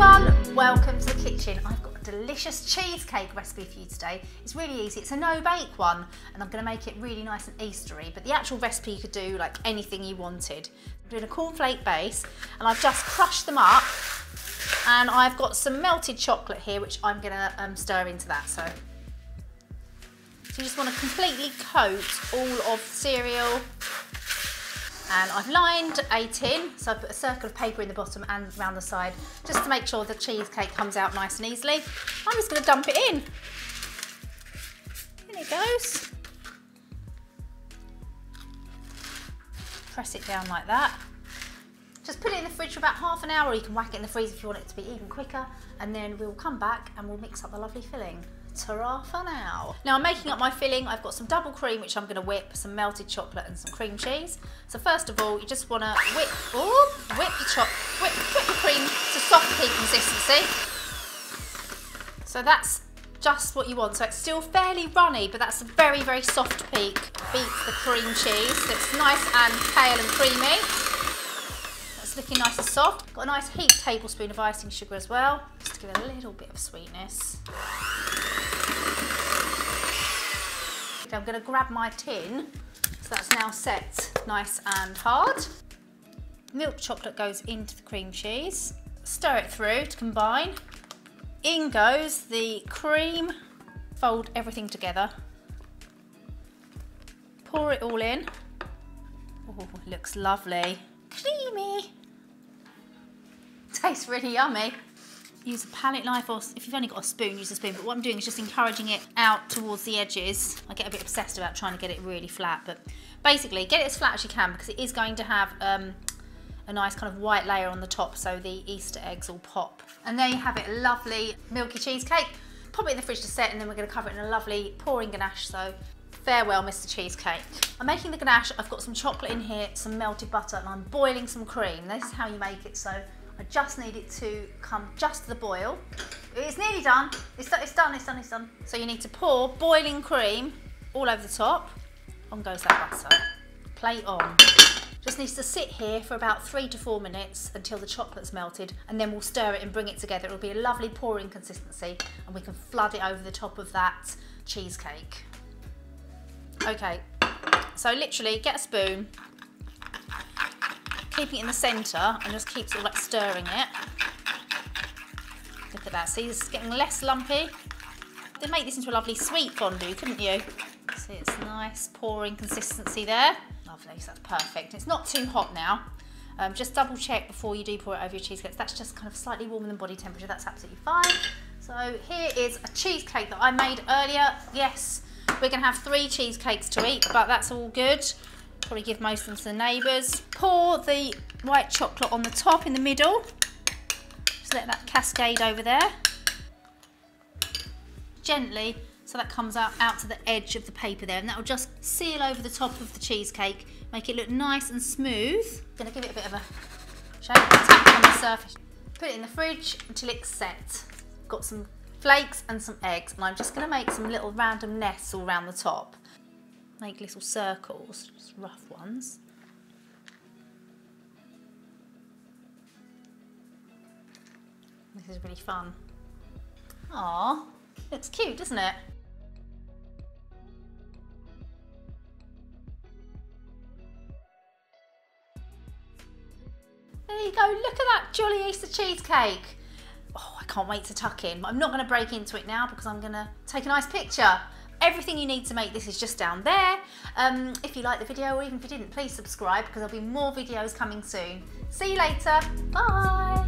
everyone, welcome to the kitchen. I've got a delicious cheesecake recipe for you today. It's really easy, it's a no-bake one, and I'm gonna make it really nice and Eastery, but the actual recipe you could do like anything you wanted. I'm doing a cornflake base, and I've just crushed them up, and I've got some melted chocolate here, which I'm gonna um, stir into that, so. So you just wanna completely coat all of the cereal, and I've lined a tin, so I've put a circle of paper in the bottom and around the side, just to make sure the cheesecake comes out nice and easily. I'm just going to dump it in. In it goes. Press it down like that. Just put it in the fridge for about half an hour, or you can whack it in the freezer if you want it to be even quicker, and then we'll come back and we'll mix up the lovely filling ta for now. Now I'm making up my filling. I've got some double cream, which I'm going to whip, some melted chocolate and some cream cheese. So first of all, you just want to whip, oh, whip your whip, whip the cream to soft peak consistency. So that's just what you want. So it's still fairly runny, but that's a very, very soft peak. Beats the cream cheese. So it's nice and pale and creamy. Looking nice and soft. Got a nice heaped tablespoon of icing sugar as well, just to give it a little bit of sweetness. I'm going to grab my tin, so that's now set nice and hard. Milk chocolate goes into the cream cheese. Stir it through to combine. In goes the cream. Fold everything together. Pour it all in. Oh, looks lovely. Creamy. Tastes really yummy use a palette knife or if you've only got a spoon, use a spoon. But what I'm doing is just encouraging it out towards the edges. I get a bit obsessed about trying to get it really flat, but basically get it as flat as you can because it is going to have um, a nice kind of white layer on the top so the Easter eggs will pop. And there you have it, a lovely milky cheesecake. Pop it in the fridge to set and then we're gonna cover it in a lovely pouring ganache. So farewell, Mr. Cheesecake. I'm making the ganache, I've got some chocolate in here, some melted butter, and I'm boiling some cream. This is how you make it. So I just need it to come just to the boil. It's nearly done. It's, it's done, it's done, it's done. So you need to pour boiling cream all over the top. On goes that butter. Plate on. Just needs to sit here for about three to four minutes until the chocolate's melted and then we'll stir it and bring it together. It'll be a lovely pouring consistency and we can flood it over the top of that cheesecake. Okay, so literally get a spoon, keeping it in the centre and just keep sort of like stirring it. Look at that, see it's getting less lumpy. They'd make this into a lovely sweet fondue, couldn't you? See it's nice pouring consistency there. Lovely, so that's perfect. It's not too hot now. Um, just double check before you do pour it over your cheesecakes. That's just kind of slightly warmer than body temperature. That's absolutely fine. So here is a cheesecake that I made earlier. Yes, we're to have three cheesecakes to eat, but that's all good. Probably give most of them to the neighbours. Pour the white chocolate on the top in the middle. Just let that cascade over there. Gently, so that comes out, out to the edge of the paper there. And that will just seal over the top of the cheesecake. Make it look nice and smooth. Gonna give it a bit of a shake, tap on the surface. Put it in the fridge until it's set. Got some flakes and some eggs and I'm just going to make some little random nests all around the top make little circles, just rough ones. This is really fun. Aw, looks cute, doesn't it? There you go, look at that jolly Easter cheesecake. Oh, I can't wait to tuck in. I'm not going to break into it now because I'm going to take a nice picture. Everything you need to make this is just down there. Um, if you like the video or even if you didn't, please subscribe because there'll be more videos coming soon. See you later. Bye.